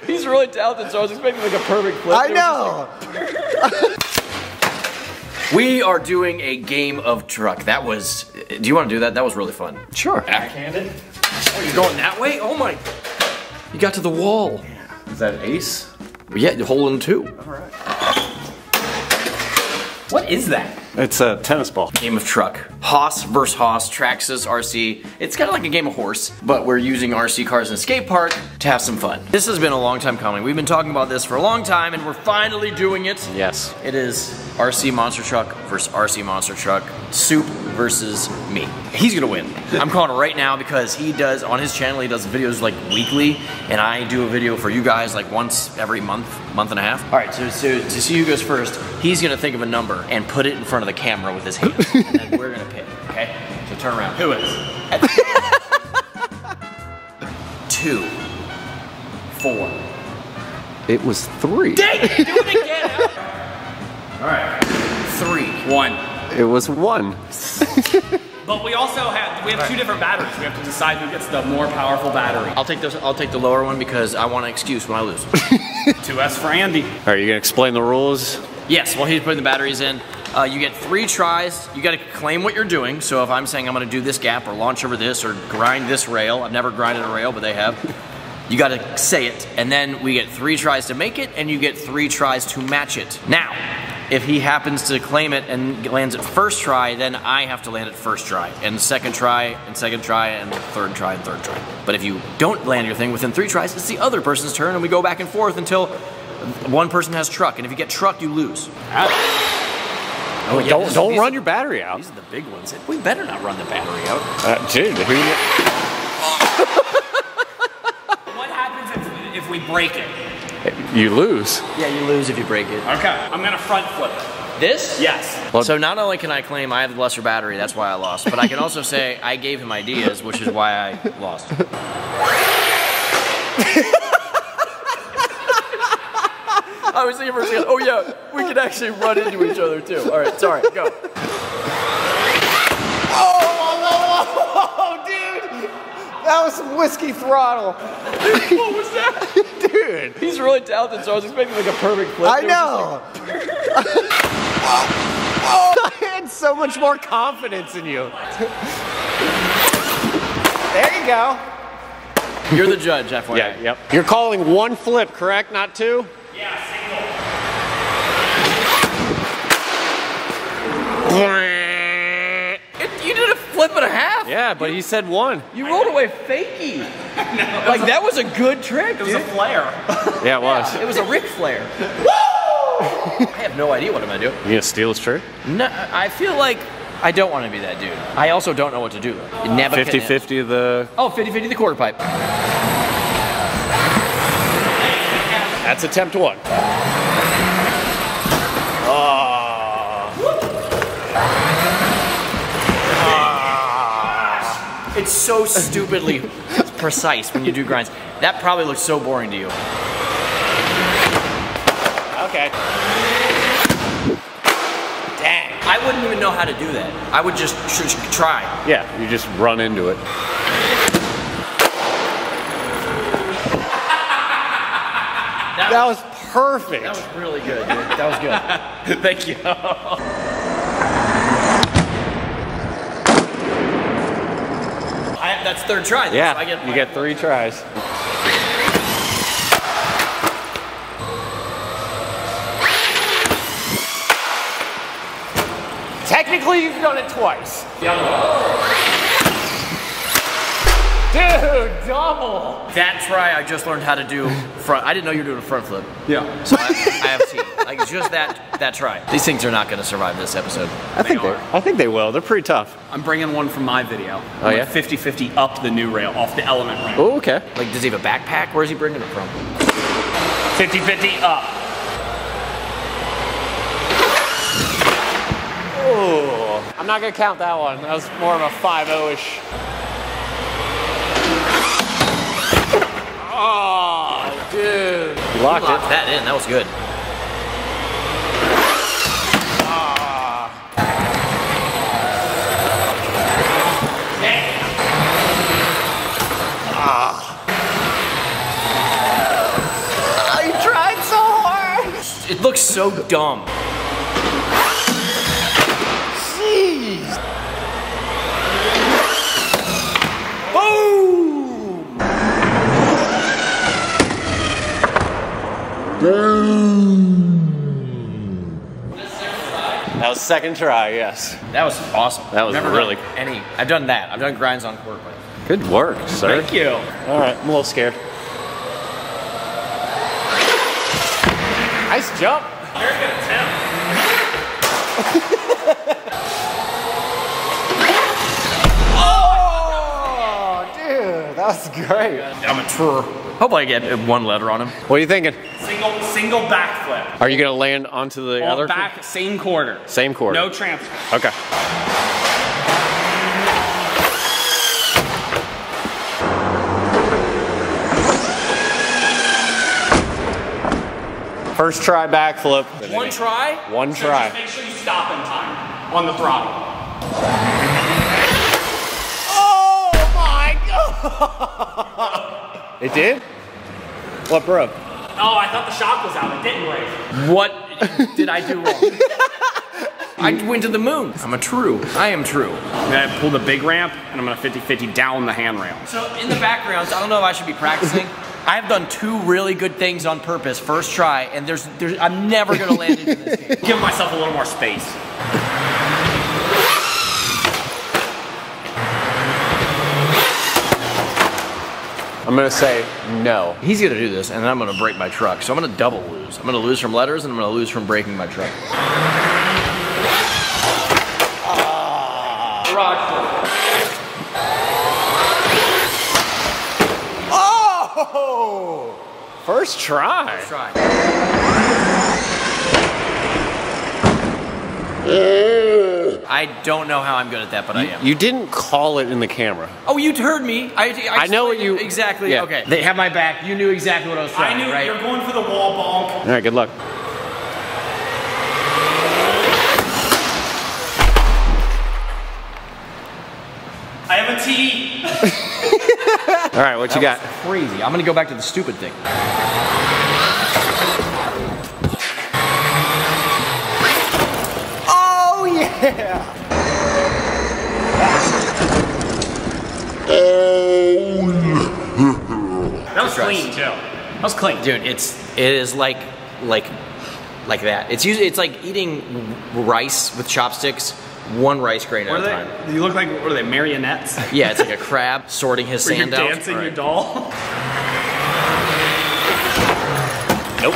Dude. He's really talented, so I was expecting like a perfect flip. I know. We are doing a game of truck. That was. Do you want to do that? That was really fun. Sure. Backhanded. Oh, you're going that way? Oh my! You got to the wall. Yeah. Is that an ace? Yeah, you're holding two. What is that? It's a tennis ball. Game of truck. Haas versus Haas, Traxxas RC. It's kind of like a game of horse, but we're using RC cars in a skate park to have some fun. This has been a long time coming. We've been talking about this for a long time, and we're finally doing it. Yes. It is RC Monster Truck versus RC Monster Truck. Soup versus me. He's gonna win. I'm calling it right now because he does, on his channel, he does videos like weekly, and I do a video for you guys like once every month, month and a half. All right, so, so to see who goes first, he's gonna think of a number and put it in front of the camera with his hand, and then we're gonna pick, okay? So turn around. Who is? Two. Four. It was three. Dang it, do it again! All right. Three. One. It was one. But we also have we have two different batteries. We have to decide who gets the more powerful battery. I'll take this. I'll take the lower one because I want an excuse when I lose. Two S for Andy. All right, you gonna explain the rules? yes. While he's putting the batteries in, uh, you get three tries. You got to claim what you're doing. So if I'm saying I'm going to do this gap or launch over this or grind this rail, I've never grinded a rail, but they have. You got to say it, and then we get three tries to make it, and you get three tries to match it. Now, if he happens to claim it and lands it first try, then I have to land it first try, and second try, and second try, and third try, and third try. But if you don't land your thing within three tries, it's the other person's turn, and we go back and forth until one person has truck, and if you get truck, you lose. Oh, yeah, don't don't run are- your battery out. These are the big ones. We better not run the battery out. Uh, dude, who, What happens if, if we break it? You lose. Yeah, you lose if you break it. Okay, I'm gonna front flip it. This? Yes. So not only can I claim I have the lesser battery, that's why I lost, but I can also say I gave him ideas, which is why I lost. I was thinking for a second, oh yeah, we can actually run into each other too. All right, sorry, go. Oh, dude! That was some whiskey throttle. What was that? Dude, He's really talented, so I was expecting like a perfect flip. I It was just know. I had so much more confidence in you. There you go. you're the judge, FYI. Yeah, yep. You're calling one flip, correct? Not two? Yeah, single. It, you did a flip and a half. Yeah, but he said one. You rolled away fakie. like that was a good trick, It was a flare. Yeah, it was. It was a Ric Flair. I have no idea what I'm gonna do. You gonna steal his trick? No, I feel like I don't want to be that dude. I also don't know what to do. Never 50 50 of the. Oh, 50 50 the quarter pipe. That's attempt one. It's so stupidly precise when you do grinds. That probably looks so boring to you. Okay. Dang. I wouldn't even know how to do that. I would just try. Yeah, you just run into it. That was perfect. That was really good, dude. That was good. Thank you. I, that's third try. Then, Yeah, so I get you get three tries. Technically, you've done it twice. Dude, double. That try, I just learned how to do front. I didn't know you were doing a front flip. Yeah. So I, I have T. Like just that that try. These things are not going to survive this episode. I think they. I think they will. They're pretty tough. I'm bringing one from my video. Oh, yeah? 50 50 up the new rail, off the element rail. Oh, okay. Like, does he have a backpack? Where's he bringing it from? 50 50 up. Oh, I'm not gonna count that one. That was more of a 5-0-ish. Oh, dude. You locked Locked it. that in. That was good. So dumb. Jeez. Boom! Boom! That was second try, yes. That was awesome. That was Never really- done any. I've done that. I've done grinds on quarter pipe. Good work, sir. Thank you. All right, I'm a little scared. Jump. You're gonna attempt. Oh, dude, that was great. Amateur. Hope I get one letter on him. What are you thinking? Single single backflip. Are you gonna land onto the All other? back, same quarter. Same quarter. No transfer. Okay. First try backflip. One try? One So try. just make sure you stop in time on the throttle. Oh my god! It did? What broke? Oh, I thought the shock was out. It didn't break. What did I do wrong? I went to the moon. I'm a true. I am true. I'm gonna pull the big ramp and I'm gonna 50-50 down the handrail. So in the backgrounds, I don't know if I should be practicing. I have done two really good things on purpose, first try, and there's, there's I'm never gonna land into this game. Give myself a little more space. I'm gonna say no. He's gonna do this, and then I'm gonna break my truck. So I'm gonna double lose. I'm gonna lose from letters, and I'm gonna lose from breaking my truck. First try. Try. Uh. I don't know how I'm good at that, but I am. You didn't call it in the camera. Oh, you heard me. I, I, I know what explained it you- exactly. yeah. Okay, they have my back. You knew exactly what I was trying, I trying. knew right? you're going for the wall bonk. All right, good luck. I have a T. All right, what you got? Crazy. I'm gonna go back to the stupid thing. Oh yeah! That was clean too. That was clean. Dude, it's it is like like like that. It's usually it's like eating rice with chopsticks, one rice grain What at a time. they? You look like what are they? Marionettes? Yeah, it's like a crab sorting his Were you sand out. dancing All your doll? Nope.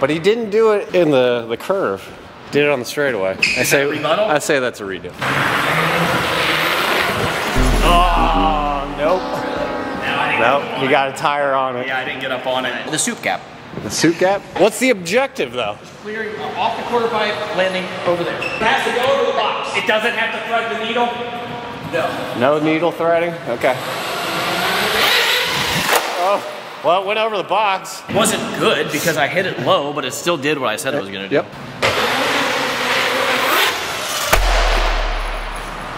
But he didn't do it in the, the curve. Did it on the straightaway. I say? I say that's a redo. Oh, nope. No, I didn't get up Nope, on you got a tire on it. Yeah, I didn't get up on it. The soup gap. The suit gap? What's the objective though? Clearing off the quarter pipe, landing over there. It has to go to the box. It doesn't have to thread the needle. No. No needle threading? Okay. Oh, well, it went over the box. It wasn't good because I hit it low, but it still did what I said it was gonna do. Yep.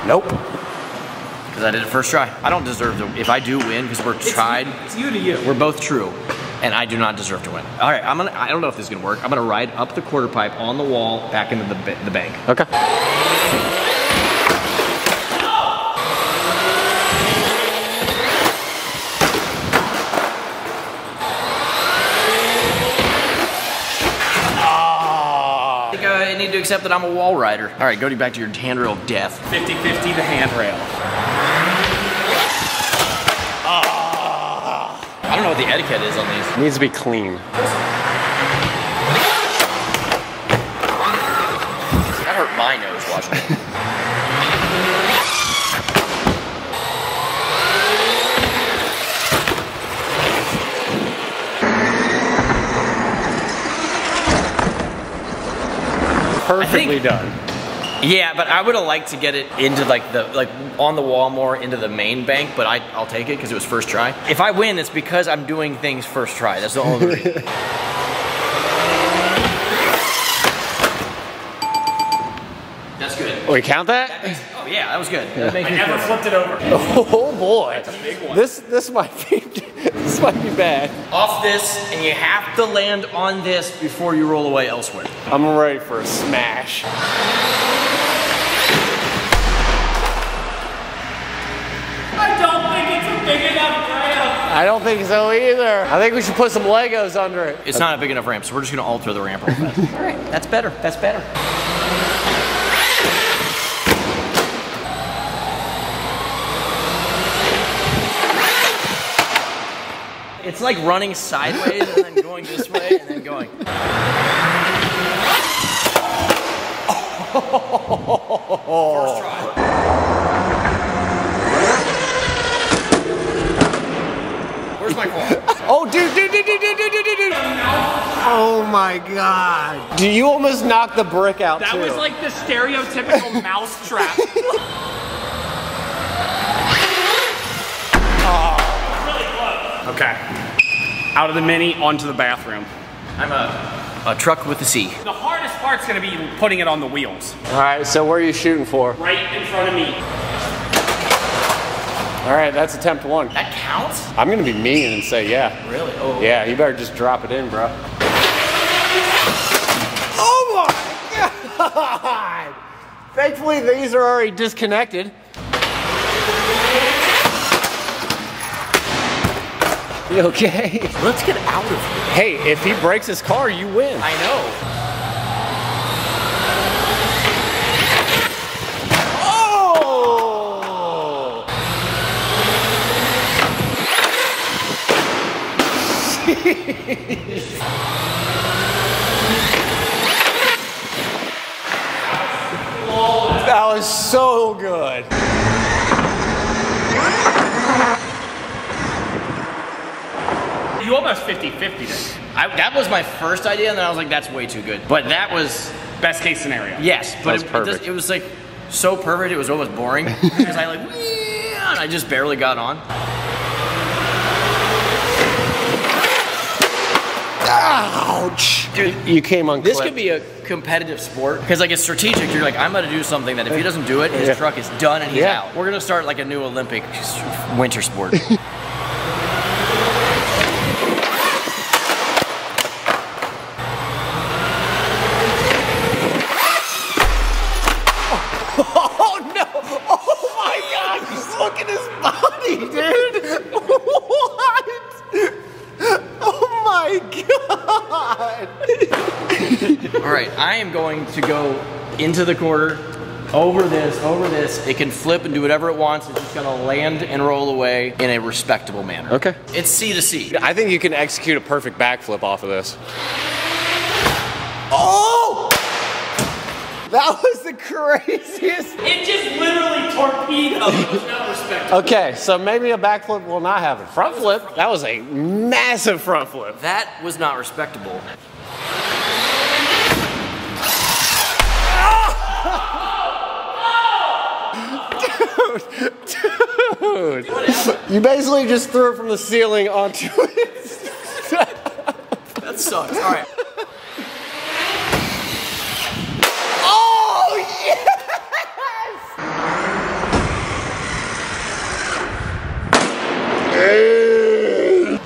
Nope. Because I did it first try. I don't deserve to. If I do win, because we're It's tied, You, it's you to you. we're both true, and I do not deserve to win. All right, I'm gonna. I don't know if this is gonna work. I'm gonna ride up the quarter pipe on the wall, back into the the bank. Okay. I think I need to accept that I'm a wall rider. All right, go back to your handrail of death. 50-50 the handrail. I don't know what the etiquette is on these. Needs to be clean. That hurt my nose watching it. Perfectly think- done. Yeah, but I would have liked to get it into like the like on the wall more into the main bank, but I I'll take it because it was first try. If I win, it's because I'm doing things first try. That's the only reason. That's good. Oh, we count that? Oh yeah, that was good. That I never flipped it over. Oh boy. Big one. This this might be this might be bad. Off this, and you have to land on this before you roll away elsewhere. I'm ready for a smash. I don't think it's a big enough ramp. I don't think so either. I think we should put some Legos under it. It's not a big enough ramp, so we're just gonna alter the ramp real fast. All right, that's better. That's better. It's like running sideways and then going this way and then going. First try. Where's my claw? Oh, dude, dude, dude, dude, dude, dude, dude, dude. Oh my god. Do you almost knock the brick out That too? was like the stereotypical mouse trap. Okay. Out of the mini, onto the bathroom. I'm a, a truck with a C. The hardest part's gonna be putting it on the wheels. All right, so where are you shooting for? Right in front of me. All right, that's attempt one. That counts? I'm gonna be mean and say yeah. Really? Oh. Yeah, you better just drop it in, bro. Oh my god! Thankfully, these are already disconnected. You okay? Let's get out of here. Hey, if he breaks his car, you win. I know. Oh! that was so good. You almost 50-50 there. I, that was my first idea, and then I was like, that's way too good. But that was, Best case scenario. yes, but was it, it, perfect. just- it was like so perfect, it was almost boring. Because I like, and I just barely got on. Ouch! Dude, you came on This could be a competitive sport because like it's strategic. You're like, I'm gonna do something that if he doesn't do it, his Yeah. truck is done and he's Yeah. out. We're gonna start like a new Olympic winter sport. I am going to go into the quarter, over this, over this. It can flip and do whatever it wants. It's just gonna land and roll away in a respectable manner. Okay. It's C to C. I think you can execute a perfect backflip off of this. Oh! That was the craziest. It just literally torpedoed. Was not. Okay, so maybe a backflip will not happen. Front flip, that was a massive front flip. That was not respectable. Dude, you basically just threw it from the ceiling onto it. That sucks. All right. oh yes!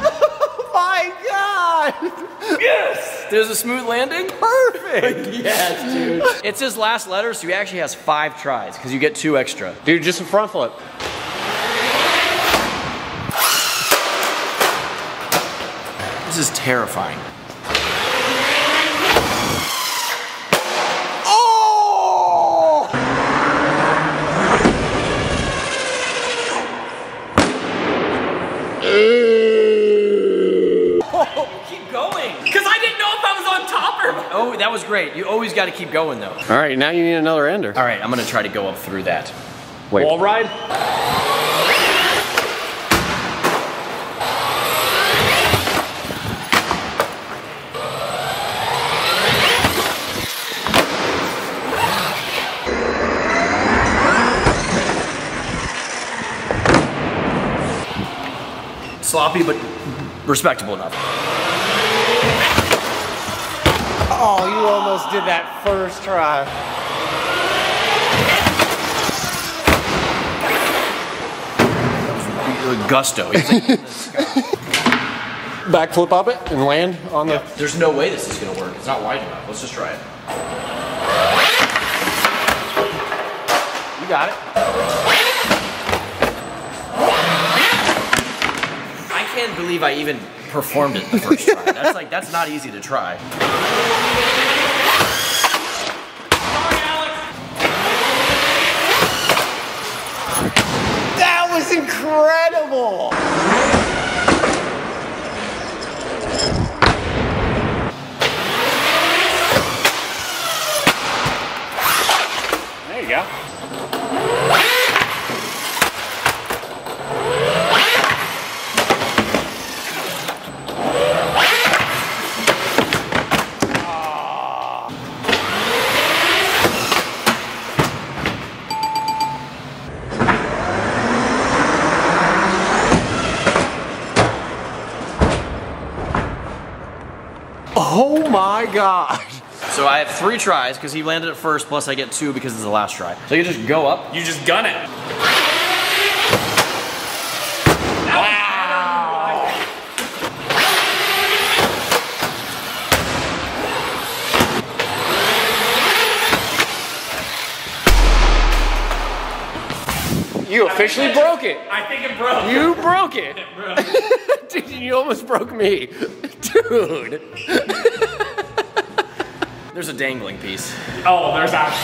oh my god! Yes. There's a smooth landing. Perfect! Yes, dude. It's his last letter, so he actually has five tries because you get two extra. Dude, just a front flip. This is terrifying. Oh! oh keep going. Because I didn't know if I was on top or Oh, that was great. You always got to keep going though. All right, now you need another ender. All right, I'm gonna try to go up through that. Wait. Wall ride? Sloppy, but respectable enough. Oh, you almost did that first try. Gusto. Backflip up it and land on the. There's no way this is gonna work. It's not wide enough. Let's just try it. You got it. I can't believe I even performed it the first try. That's like that's not easy to try. That was incredible! There you go. Oh my god. So I have three tries because he landed it first, plus I get two because it's the last try. So you just go up. You just gun it. You officially broke it. I think it broke. You broke it. broke. Dude, you almost broke me. Dude. There's a dangling piece. Oh, there's that.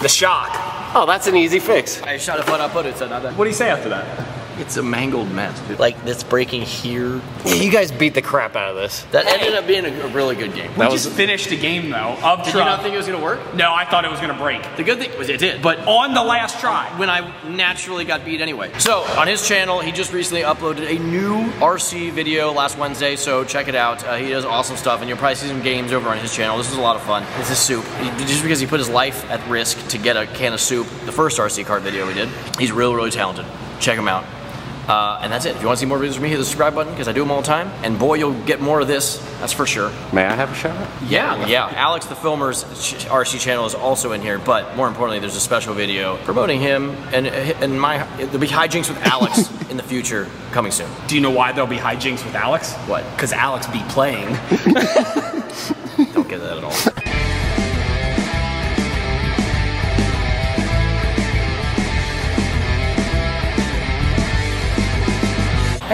The shock. Oh, that's an easy fix. I shot a foot up, but it said not that. What do you say after that? It's a mangled mess, dude. Like it's breaking here. You guys beat the crap out of this. That ended up being a, a really good game. We just finished a game though of Did you not think it was gonna work? no, I thought it was gonna break. The good thing was it did, but On the last try. when I naturally got beat anyway. So on his channel, he just recently uploaded a new RC video last Wednesday, so check it out. Uh, he does awesome stuff, and you'll probably see some games over on his channel. This is a lot of fun. This is soup. He, just because he put his life at risk to get a can of soup, the first RC cart video we did, he's really, really talented. Check him out. Uh, and that's it. If you want to see more videos from me, hit the subscribe button because I do them all the time. And boy, you'll get more of this. That's for sure. May I have a shot? Yeah, yeah. Alex the Filmer's RC channel is also in here, but more importantly, there's a special video promoting him and and my there'll be hijinks with Alex in the future coming soon. Do you know why there'll be hijinks with Alex? What? Because Alex be playing.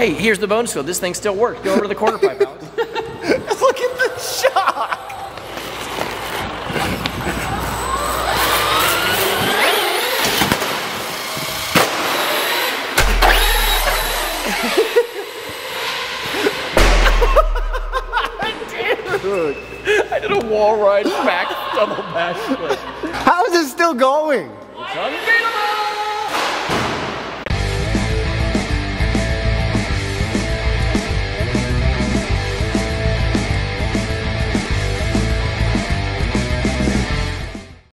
Hey, here's the bonus field. This thing still works. Go over to the quarter pipe, Alex. Look at the shock! I did a wall ride back double back. How is it still going? It's unbeatable.